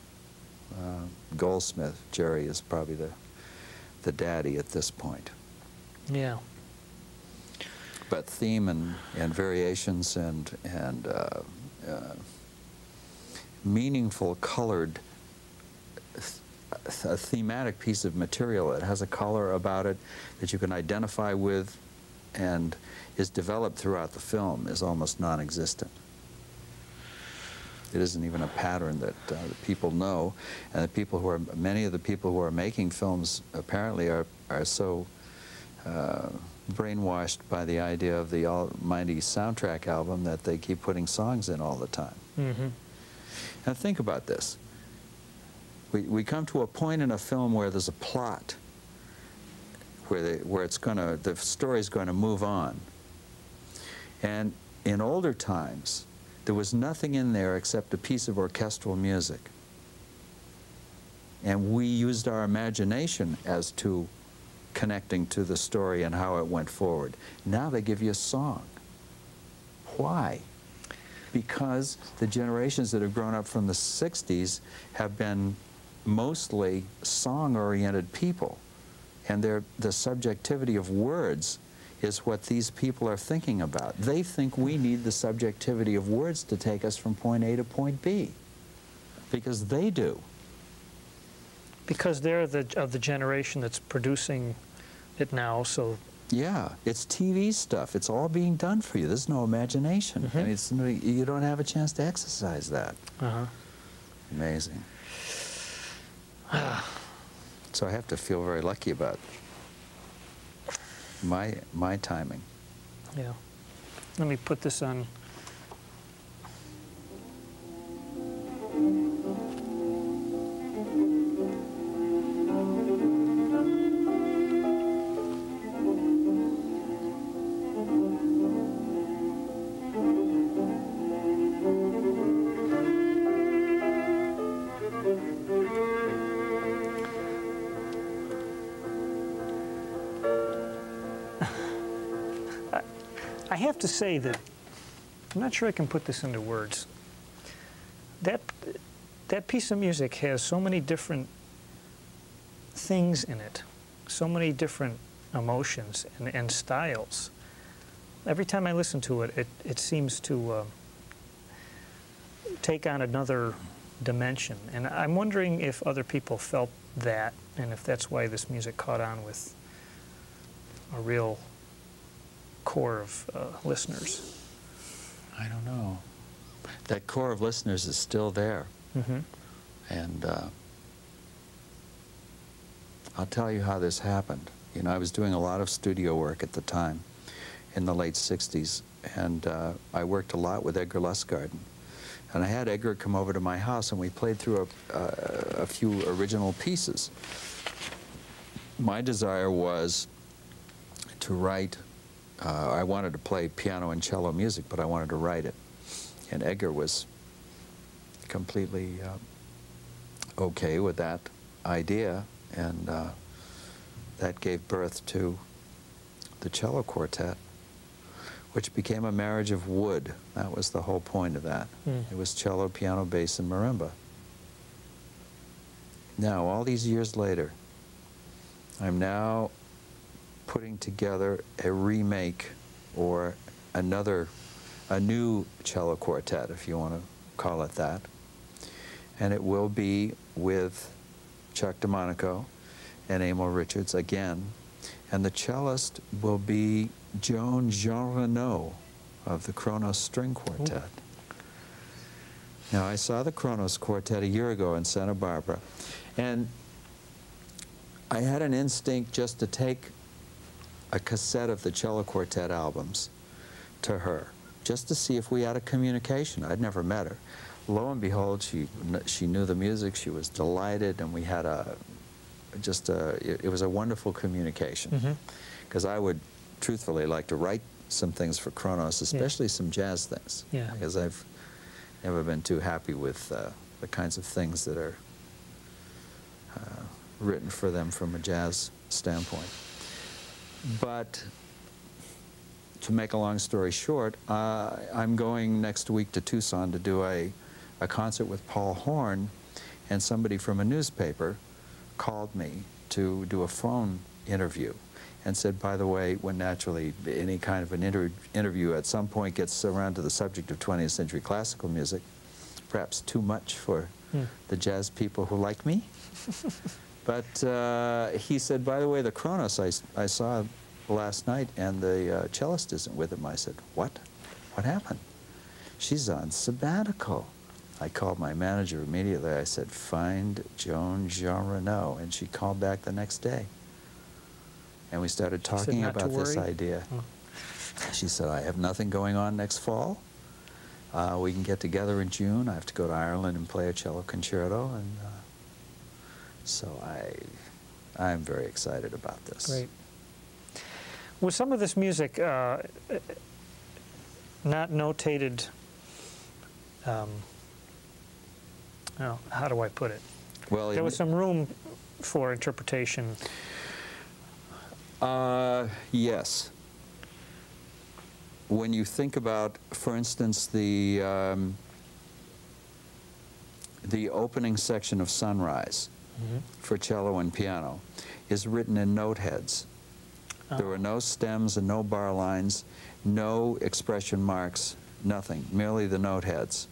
Uh, Goldsmith, Jerry, is probably the, the daddy at this point. Yeah. But theme and, and variations and, and uh, uh, meaningful colored, a thematic piece of material that has a color about it that you can identify with and is developed throughout the film is almost non-existent. It isn't even a pattern that, uh, people know, and the people who are many of the people who are making films apparently are are so uh, brainwashed by the idea of the almighty soundtrack album that they keep putting songs in all the time. hmm Now think about this. We, we come to a point in a film where there's a plot, where, they, where it's gonna, the story's going to move on. And in older times, there was nothing in there except a piece of orchestral music. And we used our imagination as to connecting to the story and how it went forward. Now they give you a song. Why? Because the generations that have grown up from the 60s have been mostly song-oriented people. And the subjectivity of words is what these people are thinking about. They think we need the subjectivity of words to take us from point A to point B. Because they do. Because they're the, of the generation that's producing it now, so Yeah, it's TV stuff. It's all being done for you. There's no imagination. I Mhm. mean, it's you don't have a chance to exercise that. uh-huh. Amazing. so I have to feel very lucky about my my timing. yeah. Let me put this on. To say that I'm not sure I can put this into words. That that piece of music has so many different things in it, so many different emotions and, and styles. Every time I listen to it, it, it seems to uh, take on another dimension. And I'm wondering if other people felt that, and if that's why this music caught on with a real core of uh, listeners. I don't know. That core of listeners is still there. Mm-hmm. And uh, I'll tell you how this happened. You know, I was doing a lot of studio work at the time in the late 60s, and uh, I worked a lot with Edgar Lustgarten. And I had Edgar come over to my house, and we played through a, uh, a few original pieces. My desire was to write, uh, I wanted to play piano and cello music, but I wanted to write it. And Edgar was completely uh, okay with that idea, and uh, that gave birth to the cello quartet, which became a marriage of wood. That was the whole point of that. Mm. It was cello, piano, bass, and marimba. Now, all these years later, I'm now putting together a remake or another, a new cello quartet, if you want to call it that. And it will be with Chuck Domanico and Emil Richards again. And the cellist will be Joan Jeanrenaud of the Kronos String Quartet. Now, I saw the Kronos Quartet a year ago in Santa Barbara, and I had an instinct just to take a cassette of the cello quartet albums to her, just to see if we had a communication. I'd never met her. Lo and behold, she she knew the music. She was delighted, and we had a just a. It, it was a wonderful communication. Because I would, truthfully, like to write some things for Kronos, especially some jazz things. Yeah. Because I've never been too happy with uh, the kinds of things that are uh, written for them from a jazz standpoint. But to make a long story short, uh, I'm going next week to Tucson to do a, a concert with Paul Horn, and somebody from a newspaper called me to do a phone interview and said, by the way, when naturally any kind of an inter interview at some point gets around to the subject of 20th century classical music, perhaps too much for Hmm. the jazz people who like me. But uh, he said, by the way, the Kronos I saw last night and the uh, cellist isn't with him. I said, what? What happened? She's on sabbatical. I called my manager immediately. I said, find Joan Jeanrenaud. And she called back the next day. And we started talking about this idea. Oh. She said, I have nothing going on next fall. Uh, we can get together in June. I have to go to Ireland and play a cello concerto. And uh, so I, I'm very excited about this. Great. Was some of this music uh, not notated? Um, oh, how do I put it? Well, There was some room for interpretation. Uh, yes. When you think about, for instance, the um, the opening section of Sunrise for cello and piano is written in note heads. There Oh. were no stems and no bar lines, no expression marks, nothing, merely the note heads.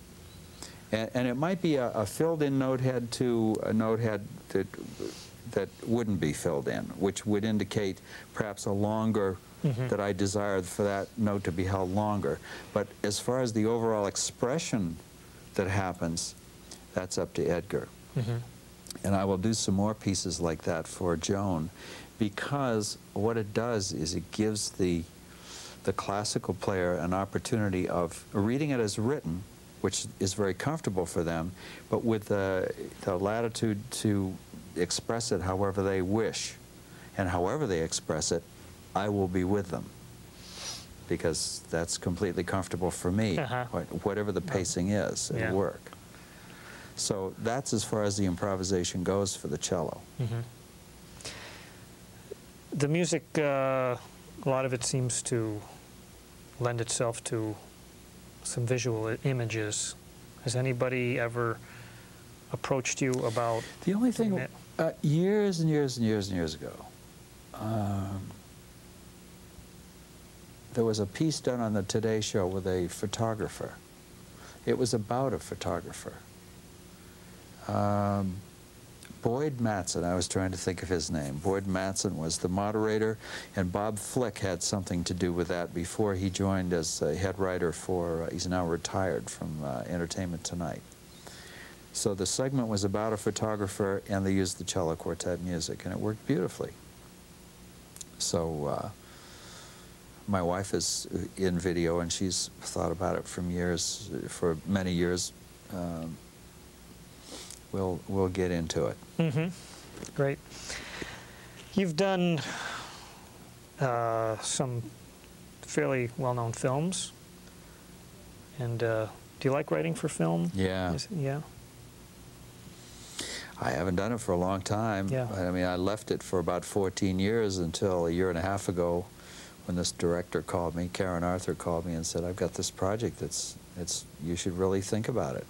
And, and it might be a, a filled-in note head to a note head that, that wouldn't be filled in, which would indicate perhaps a longer, Mhm. that I desired for that note to be held longer. But as far as the overall expression that happens, that's up to Edgar. Mhm. And I will do some more pieces like that for Joan because what it does is it gives the, the classical player an opportunity of reading it as written, which is very comfortable for them, but with the, the latitude to express it however they wish. And however they express it, I will be with them because that's completely comfortable for me, Uh-huh. whatever the pacing is, it'll Yeah. work. So that's as far as the improvisation goes for the cello. Mhm. The music, uh, a lot of it seems to lend itself to some visual images. Has anybody ever approached you about The only thing, uh, years and years and years and years ago, um, there was a piece done on the Today Show with a photographer. It was about a photographer. Um, Boyd Matson, I was trying to think of his name. Boyd Matson was the moderator, and Bob Flick had something to do with that before he joined as a head writer for, uh, he's now retired from uh, Entertainment Tonight. So the segment was about a photographer, and they used the cello quartet music, and it worked beautifully. So uh, my wife is in video, and she's thought about it from years, for many years. Um, we'll we'll get into it. Mm-hmm. Great. You've done uh, some fairly well-known films, and uh, do you like writing for film? Yeah. Is- yeah. I haven't done it for a long time. Yeah. I mean, I left it for about 14 years until a year and a half ago when this director called me, Karen Arthur called me and said, I've got this project that's, it's, you should really think about it.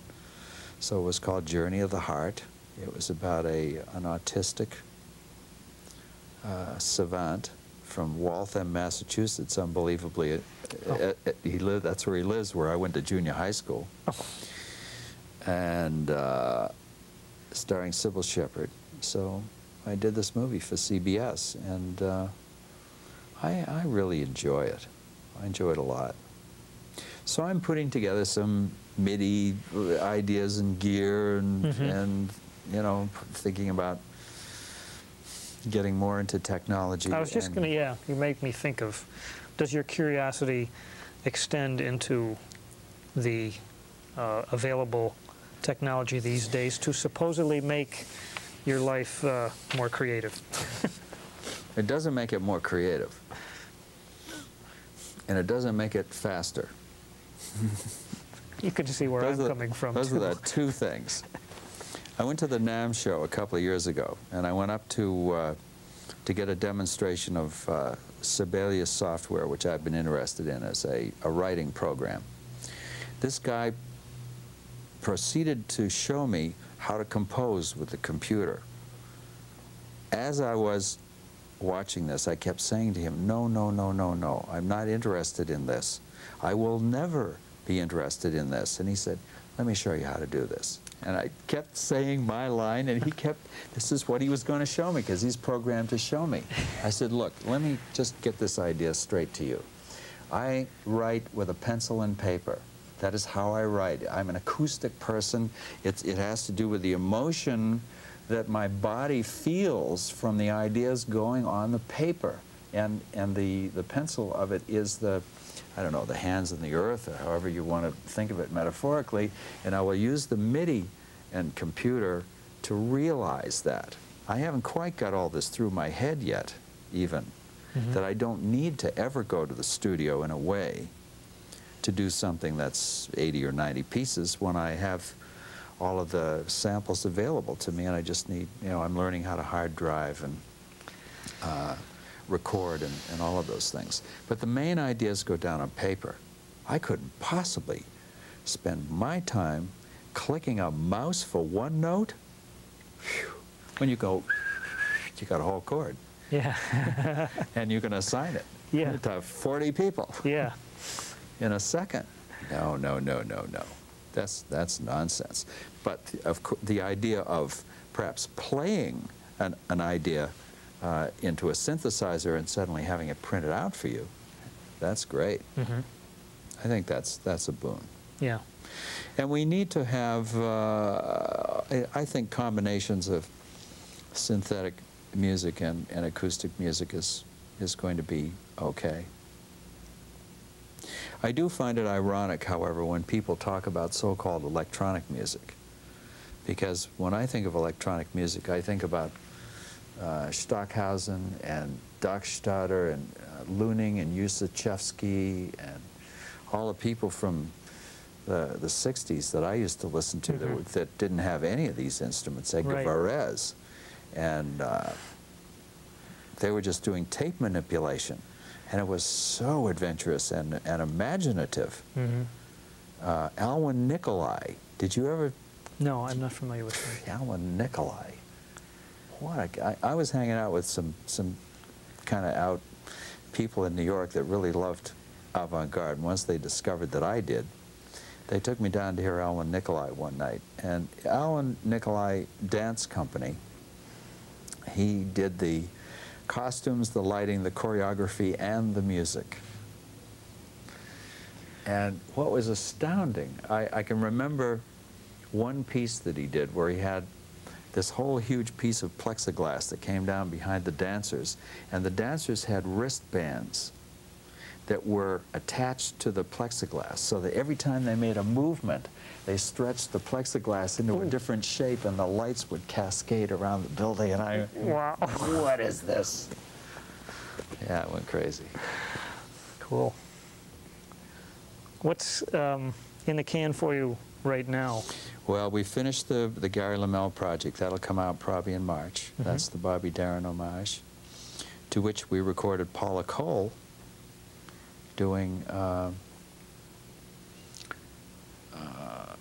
So it was called Journey of the Heart. It was about a, an autistic uh, savant from Waltham, Massachusetts, unbelievably. Uh, Oh. uh, uh, he lived, that's where he lives, where I went to junior high school. And uh, starring Cybill Shepherd. So I did this movie for CBS, and uh, I, I really enjoy it. I enjoy it a lot. So I'm putting together some MIDI ideas and gear, and, Mhm. and you know, thinking about getting more into technology. I was just going to, yeah, you make me think of, does your curiosity extend into the uh, available technology these days to supposedly make your life uh, more creative? It doesn't make it more creative, and it doesn't make it faster. You can see where Those I'm are- coming from, Those too. are the two things. I went to the NAMM show a couple of years ago, and I went up to uh, to get a demonstration of uh, Sibelius software, which I've been interested in as a, a writing program. This guy proceeded to show me how to compose with the computer. As I was watching this, I kept saying to him, no, no, no, no, no, I'm not interested in this. I will never be interested in this. And he said, let me show you how to do this. And I kept saying my line, and he kept, this is what he was going to show me, because he's programmed to show me. I said, look, let me just get this idea straight to you. I write with a pencil and paper. That is how I write. I'm an acoustic person. It's, it has to do with the emotion that my body feels from the ideas going on the paper. And, and the, the pencil of it is the, I don't know, the hands in the earth, or however you want to think of it metaphorically. And I will use the MIDI and computer to realize that. I haven't quite got all this through my head yet, even, Mhm. that I don't need to ever go to the studio in a way to do something that's 80 or 90 pieces when I have all of the samples available to me and I just need, you know, I'm learning how to hard drive and uh, record and, and all of those things. But the main ideas go down on paper. I couldn't possibly spend my time clicking a mouse for one note. Phew. When you go, you got a whole chord Yeah. and you can assign it Yeah. to 40 people yeah. in a second. No, no, no, no, no. That's, that's nonsense. But of the idea of perhaps playing an, an idea uh, into a synthesizer and suddenly having it printed out for you, that's great. hmm I think that's, that's a boon. Yeah. And we need to have, uh, I I think, combinations of synthetic music and, and acoustic music is, is going to be okay. I do find it ironic, however, when people talk about so-called electronic music. Because when I think of electronic music, I think about uh, Stockhausen and Dockstader and uh, Luening and Ussachevsky and all the people from the, the 60s that I used to listen to that, Mhm. were- that didn't have any of these instruments, Edgar Right. Varese. And uh, they were just doing tape manipulation. And it was so adventurous and, and imaginative. hmm Uh, Alwin Nikolais, did you ever No, I'm not familiar with him. Alan Nikolai. What. I was hanging out with some, some kind of out people in New York that really loved avant-garde. And once they discovered that I did, they took me down to hear Alwin Nikolais one night. And Alwin Nikolais Dance Company, he did the costumes, the lighting, the choreography, and the music. And what was astounding, I, I can remember one piece that he did where he had this whole huge piece of plexiglass that came down behind the dancers, and the dancers had wristbands that were attached to the plexiglass so that every time they made a movement, they stretched the plexiglass into a different shape and the lights would cascade around the building. And I, Wow. what is this? Yeah, it went crazy. Cool. What's um, in the can for you right now? Well, we finished the, the Gary LeMel project. That'll come out probably in March. Mhm. That's the Bobby Darin homage, to which we recorded Paula Cole doing uh, uh,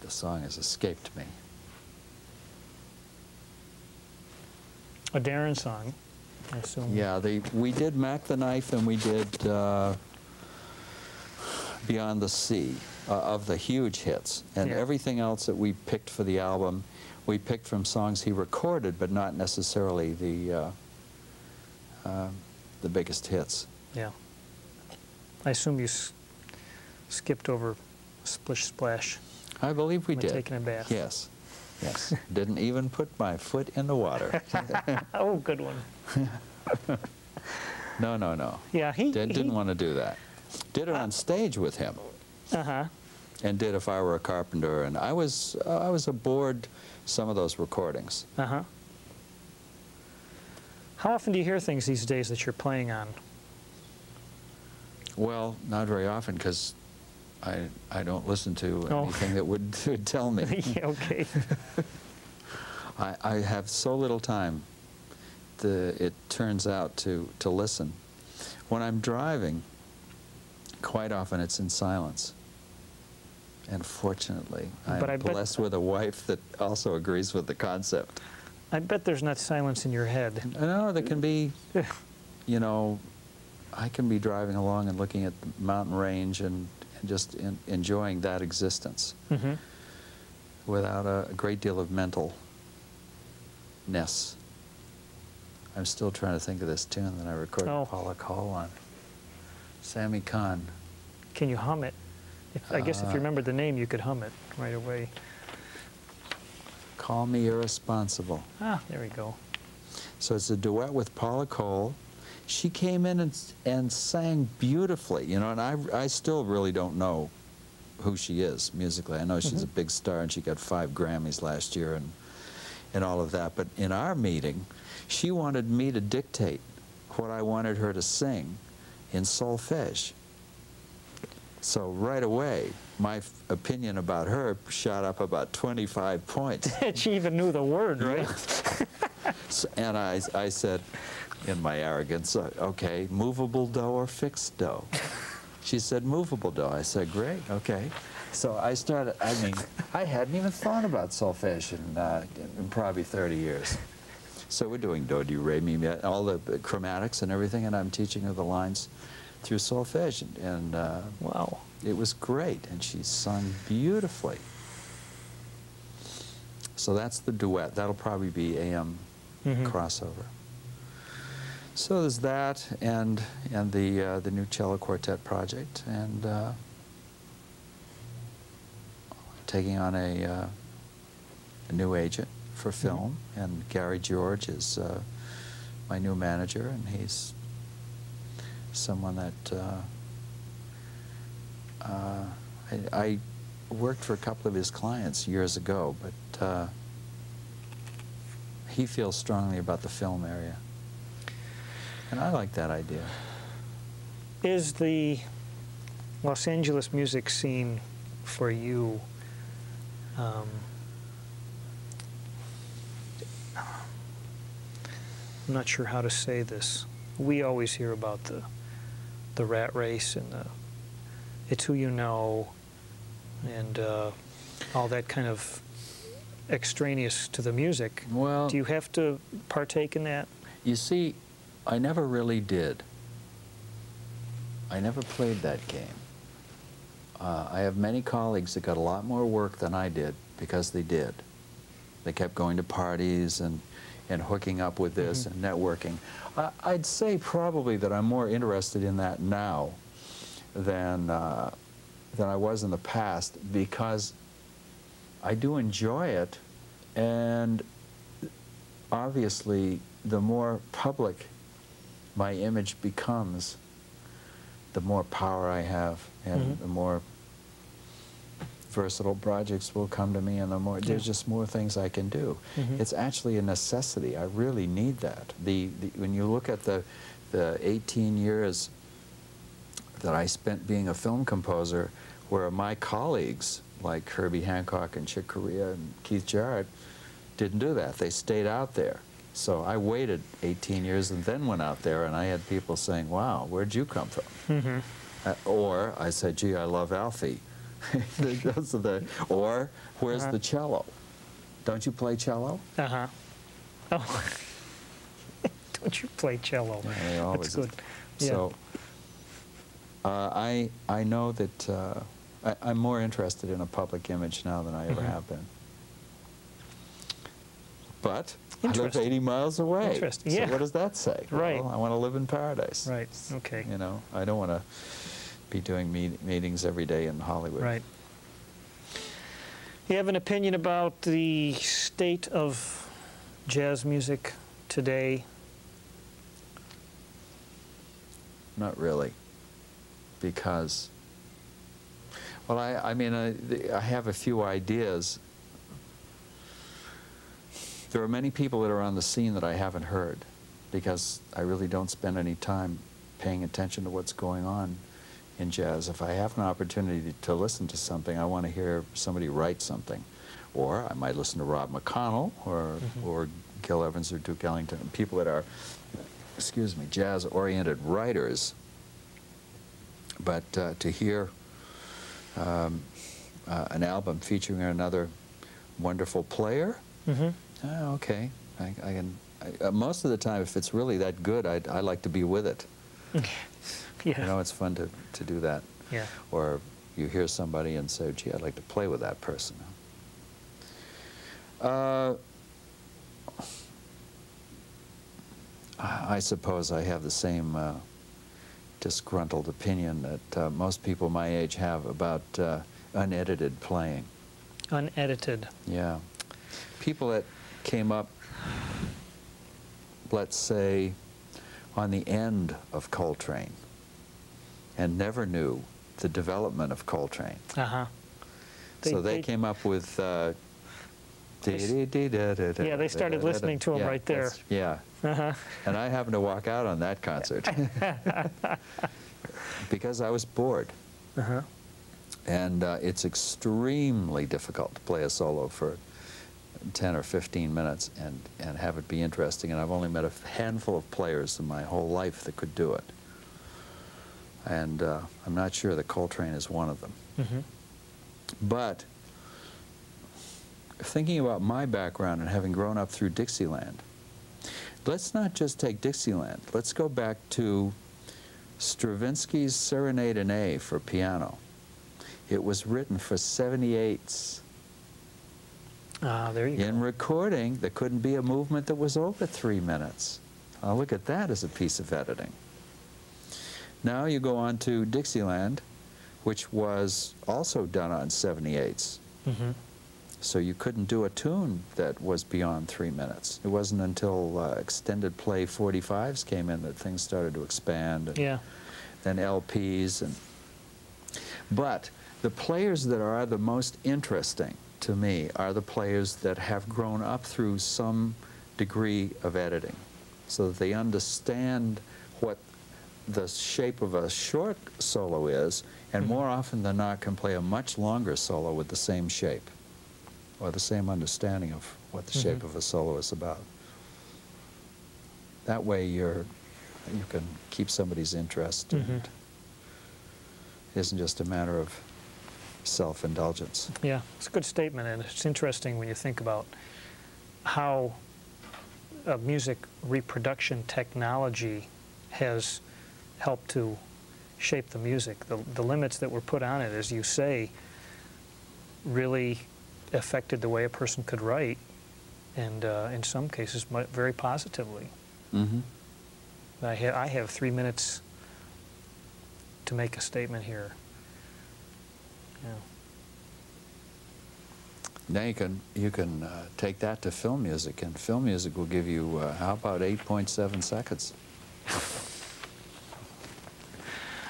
the song has escaped me. A Darin song, I assume. Yeah, they, we did Mack the Knife and we did uh, Beyond the Sea uh, of the huge hits. And Yeah. everything else that we picked for the album, we picked from songs he recorded, but not necessarily the, uh, uh, the biggest hits. Yeah. I assume you s- skipped over Splish Splash. I believe we did. taking a bath. Yes, yes. Didn't even put my foot in the water. oh, good one. no, no, no. Yeah, he. Did, he, didn't want to do that. Did it on stage with him. Uh-huh. and did If I Were a Carpenter, and I was uh, I was aboard some of those recordings. Uh-huh. How often do you hear things these days that you're playing on? Well, not very often because I I don't listen to Oh. anything that would, would tell me. Yeah, okay. I, I have so little time. The it turns out to to listen. When I'm driving, quite often it's in silence. And fortunately, I'm But I bet- blessed with a wife that also agrees with the concept. I bet there's not silence in your head. No, there can be, you know, I can be driving along and looking at the mountain range and, and just en- enjoying that existence hmm without a, a great deal of mental ness. I'm still trying to think of this tune that I recorded Oh. Paula Cole on. Sammy Cahn. Can you hum it? If, I guess if Uh, you remember the name, you could hum it right away. Call Me Irresponsible. Ah, there we go. So it's a duet with Paula Cole. She came in and, and sang beautifully, you know, and I, I still really don't know who she is musically. I know she's a Mhm. big star and she got five Grammys last year and, and all of that. But in our meeting, she wanted me to dictate what I wanted her to sing in solfege. So right away, my f- opinion about her shot up about 25 points. she even knew the word, right? S- And I, I said, in my arrogance, uh, okay, movable do or fixed do? She said, movable do. I said, great, okay. So I started, I mean, I hadn't even thought about solfege in, uh, in probably 30 years. So we're doing do, do, re, mi, mi, all the chromatics and everything, and I'm teaching her the lines through solfege. And, and uh, Wow. it was great, and she sung beautifully. So that's the duet. That'll probably be AM Mhm. crossover. So there's that, and and the uh, the new cello quartet project, and uh, taking on a, uh, a new agent for film, and Gary George is uh, my new manager, and he's someone that uh, uh, I, I worked for a couple of his clients years ago, but uh, he feels strongly about the film area. And I like that idea. Is the Los Angeles music scene for you um, I'm not sure how to say this. We always hear about the the rat race and the it's who you know and uh, all that kind of extraneous to the music. Well, Do you have to partake in that? you see, I never really did. I never played that game. uh, I have many colleagues that got a lot more work than I did because they did. They kept going to parties and, and hooking up with this and networking. I, I'd say probably that I'm more interested in that now than, uh, than I was in the past because I do enjoy it and obviously the more public my image becomes, the more power I have and Mhm. the more versatile projects will come to me and the more there's just more things I can do. Mhm. It's actually a necessity. I really need that. The, the when you look at the the 18 years that I spent being a film composer where my colleagues like Herbie Hancock and Chick Corea and Keith Jarrett didn't do that. They stayed out there. So I waited 18 years and then went out there and I had people saying, wow, where'd you come from? Mhm. Uh, or I said, gee, I love Alfie. Those are the, or where's Uh-huh. the cello? Don't you play cello? Uh-huh. Oh. Don't you play cello? Yeah, That's good. Yeah. So uh, I, I know that uh, I, I'm more interested in a public image now than I ever Mhm. have been. But I live 80 miles away. Interesting, So yeah. what does that say? Right. Well, I want to live in paradise. Right, okay. You know, I don't want to be doing meet meetings every day in Hollywood. Right. You have an opinion about the state of jazz music today? Not really, because, well, I, I mean, I, I have a few ideas. There are many people that are on the scene that I haven't heard, because I really don't spend any time paying attention to what's going on in jazz. If I have an opportunity to listen to something, I want to hear somebody write something. Or I might listen to Rob McConnell or, Mhm. or Gil Evans or Duke Ellington, people that are, excuse me, jazz-oriented writers. But uh, to hear um, uh, an album featuring another wonderful player, Mm-hmm. ah, okay, I, I can. I, uh, most of the time, if it's really that good, I'd, I like to be with it. Yeah. You know, it's fun to, to do that. Yeah. Or you hear somebody and say, gee, I'd like to play with that person. Uh, I suppose I have the same uh, disgruntled opinion that uh, most people my age have about uh, unedited playing. Unedited. Yeah. People that came up, let's say, on the end of Coltrane and never knew the development of Coltrane. Uh-huh. so they, came up with. Uh, They s- yeah, Yeah, they started listening to 'em yeah, right there. Yeah, Uh-huh. and I happened to walk out on that concert because I was bored. Uh-huh. And uh, it's extremely difficult to play a solo for 10 or 15 minutes and, and have it be interesting. And I've only met a handful of players in my whole life that could do it. And uh, I'm not sure that Coltrane is one of them. Mm-hmm. But thinking about my background and having grown up through Dixieland, let's not just take Dixieland. Let's go back to Stravinsky's Serenade in A for piano. It was written for 78s. Ah, there you go. In go. recording, there couldn't be a movement that was over three minutes. Now look at that as a piece of editing. Now you go on to Dixieland, which was also done on 78s. Mm-hmm. So you couldn't do a tune that was beyond three minutes. It wasn't until uh, extended play 45s came in that things started to expand. And Yeah. Then LPs and. But the players that are the most interesting to me are the players that have grown up through some degree of editing, so that they understand the shape of a short solo is, and Mhm. more often than not can play a much longer solo with the same shape or the same understanding of what the shape Mhm. of a solo is about. That way you're, you can keep somebody's interest Mhm. and it isn't just a matter of self-indulgence. Yeah, it's a good statement, and it's interesting when you think about how uh, music reproduction technology has helped to shape the music. The, the limits that were put on it, as you say, really affected the way a person could write, and uh, in some cases, very positively. Mm-hmm. I, ha- I have three minutes to make a statement here. Yeah. Now you can you can uh, take that to film music, and film music will give you uh, how about 8.7 seconds?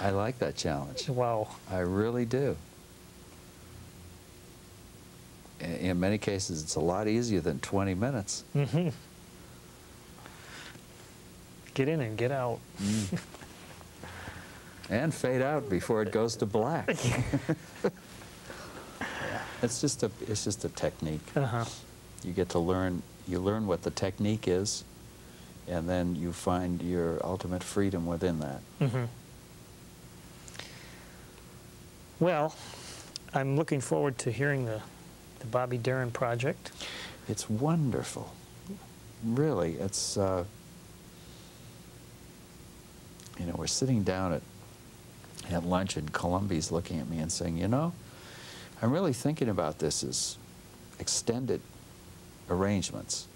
I like that challenge. Wow. I really do. In many cases, it's a lot easier than 20 minutes. hmm Get in and get out. and fade out before it goes to black. it's just a it's just a technique. Uh-huh. You get to learn you learn what the technique is, and then you find your ultimate freedom within that. hmm Well, I'm looking forward to hearing the, the Bobby Darin project. It's wonderful, really. It's uh, you know we're sitting down at at lunch, and Colomby's looking at me and saying, you know, I'm really thinking about this as extended arrangements.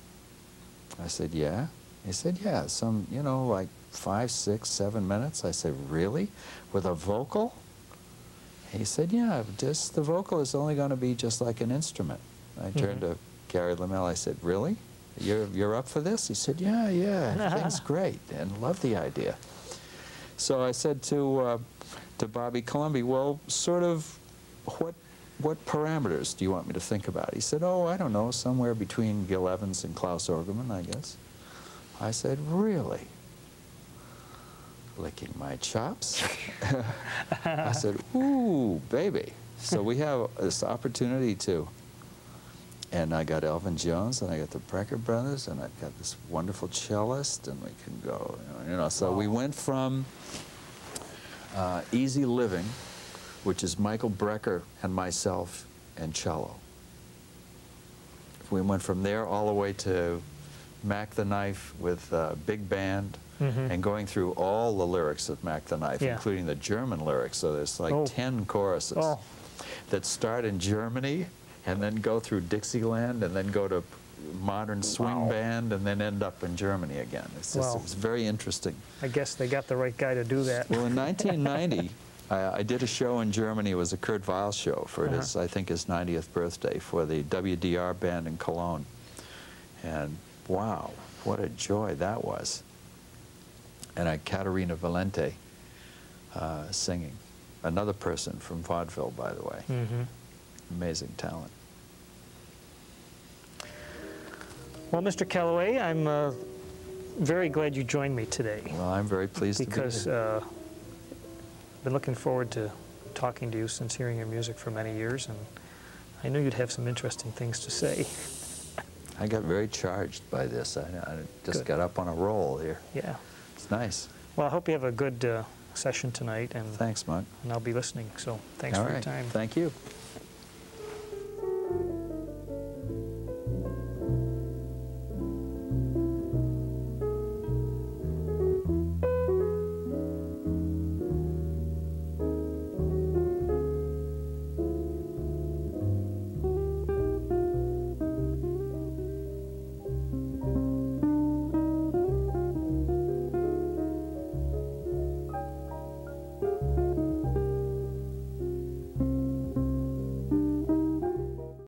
I said, yeah. He said, yeah, some, you know, like five, six, seven minutes. I said, really? With a vocal? He said, yeah, just the vocal is only going to be just like an instrument. I turned Mhm. to Gary LeMel. I said, really? You're, you're up for this? He said, yeah, yeah, everything's great, and love the idea. So I said to, uh, to Bobby Colomby, well, sort of, what, what parameters do you want me to think about? He said, oh, I don't know, somewhere between Gil Evans and Claus Ogerman, I guess. I said, really? Licking my chops? I said, ooh, baby. So we have this opportunity to, and I got Elvin Jones, and I got the Brecker Brothers, and I've got this wonderful cellist, and we can go, you know. You know so we went from uh, Easy Living, which is Michael Brecker and myself and cello. We went from there all the way to Mack the Knife with uh, big band, Mhm. and going through all the lyrics of Mack the Knife, Yeah. including the German lyrics. So there's like Oh. 10 choruses Oh. that start in Germany and then go through Dixieland and then go to modern swing Wow. band and then end up in Germany again. It's just Wow. it's very interesting. I guess they got the right guy to do that. Well, in 1990, I, I did a show in Germany. It was a Kurt Weill show for Uh-huh. his, I think, his 90th birthday for the WDR band in Cologne. And wow, what a joy that was. And I had Caterina Valente uh, singing. Another person from vaudeville, by the way. hmm Amazing talent. Well, Mr. Kellaway, I'm uh, very glad you joined me today Well, I'm very pleased because to be here. uh, I've been looking forward to talking to you since hearing your music for many years, and I knew you'd have some interesting things to say. I got very charged by this. I, I just Good. got up on a roll here. Yeah. It's nice. Well, I hope you have a good uh, session tonight, and, Thanks, Mike. and I'll be listening. So thanks All for your time. Thank you.